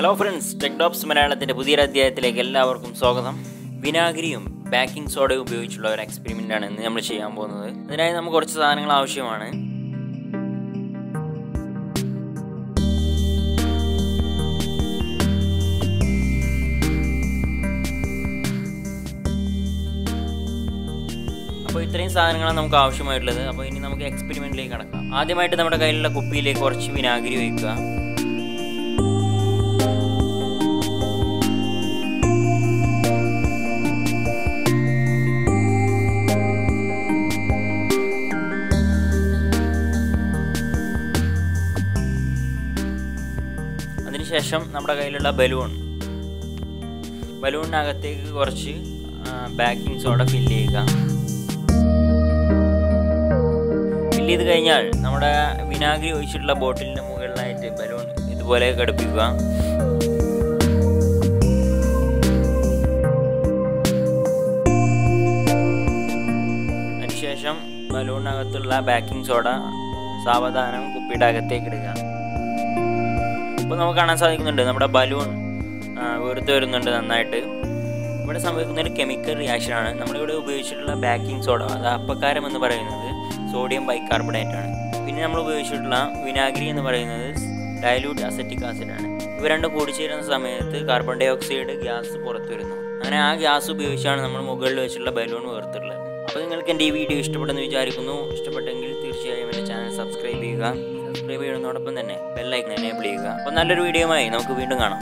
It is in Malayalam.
ഹലോ ഫ്രണ്ട്സ് ടെക്ടോപ്സ് മലയാളത്തിന്റെ പുതിയൊരു അധ്യായത്തിലേക്ക് എല്ലാവർക്കും സ്വാഗതം. വിനാഗിരിയും ബേക്കിംഗ് സോഡയും ഉപയോഗിച്ചുള്ള ഒരു എക്സ്പെരിമെന്റ് ആണ് ഇന്ന് നമ്മൾ ചെയ്യാൻ പോകുന്നത്. അതിനായി നമുക്ക് കുറച്ച് സാധനങ്ങൾ ആവശ്യമാണ്. അപ്പോൾ ഇത്രയും സാധനങ്ങളാണ് നമുക്ക് ആവശ്യമായിട്ടുള്ളത്. അപ്പോൾ ഇനി നമുക്ക് എക്സ്പെരിമെന്റിലേക്ക് കടക്കാം. ആദ്യമായിട്ട് നമ്മുടെ കയ്യിലുള്ള കുപ്പിയിലേക്ക് കുറച്ച് വിനാഗിരി ഒഴിക്കുക. അതിനുശേഷം നമ്മുടെ കയ്യിലുള്ള ബലൂൺ. ബലൂണിനകത്തേക്ക് കുറച്ച് ബേക്കിംഗ് സോഡ ഫില്ല് ചെയ്യുക. ഫില്ല് ചെയ്ത് കഴിഞ്ഞാൽ നമ്മുടെ വിനാഗിരി ഒഴിച്ചിട്ടുള്ള ബോട്ടിലിന്റെ മുകളിലായിട്ട് ബലൂൺ ഇതുപോലെ ഘടിപ്പിക്കുക. അതിനുശേഷം ബലൂണിനകത്തുള്ള ബേക്കിംഗ് സോഡ സാവധാനം കുപ്പിയുടെ അകത്തേക്ക് ഇടുക. ഇപ്പോൾ നമുക്ക് കാണാൻ സാധിക്കുന്നുണ്ട്. നമ്മുടെ ബലൂൺ വെറുതെ വരുന്നുണ്ട് നന്നായിട്ട്. ഇവിടെ സംഭവിക്കുന്ന ഒരു കെമിക്കൽ റിയാക്ഷനാണ് നമ്മളിവിടെ ഉപയോഗിച്ചിട്ടുള്ള ബാക്കിംഗ് സോഡ അത് അപ്പക്കാരം എന്ന് പറയുന്നത് സോഡിയം ബൈകാർബണേറ്റ് ആണ്. പിന്നെ നമ്മൾ ഉപയോഗിച്ചിട്ടുള്ള വിനാഗിരി എന്ന് പറയുന്നത് ഡയലൂട്ട് അസറ്റിക് ആസിഡ് ആണ്. ഇവ രണ്ടും കൂടിച്ചേരുന്ന സമയത്ത് കാർബൺ ഡൈ ഓക്സൈഡ് ഗ്യാസ് പുറത്തു വരുന്നു. അങ്ങനെ ആ ഗ്യാസ് ഉപയോഗിച്ചാണ് നമ്മൾ മുകളിൽ വെച്ചിട്ടുള്ള ബലൂൺ വേർത്തിട്ടുള്ളത്. അപ്പോൾ നിങ്ങൾക്ക് എന്റെ ഈ വീഡിയോ ഇഷ്ടപ്പെട്ടെന്ന് വിചാരിക്കുന്നു. ഇഷ്ടപ്പെട്ടെങ്കിൽ തീർച്ചയായും എന്റെ ചാനൽ സബ്സ്ക്രൈബ് ചെയ്യുക. സബ്സ്ക്രൈബ് ചെയ്യുന്നതോടൊപ്പം തന്നെ ബെല്ലൈക്കൺ എനേബിൾ ചെയ്യുക. അപ്പോൾ നല്ലൊരു വീഡിയോ ആയി നമുക്ക് വീണ്ടും കാണാം.